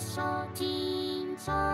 Sầu.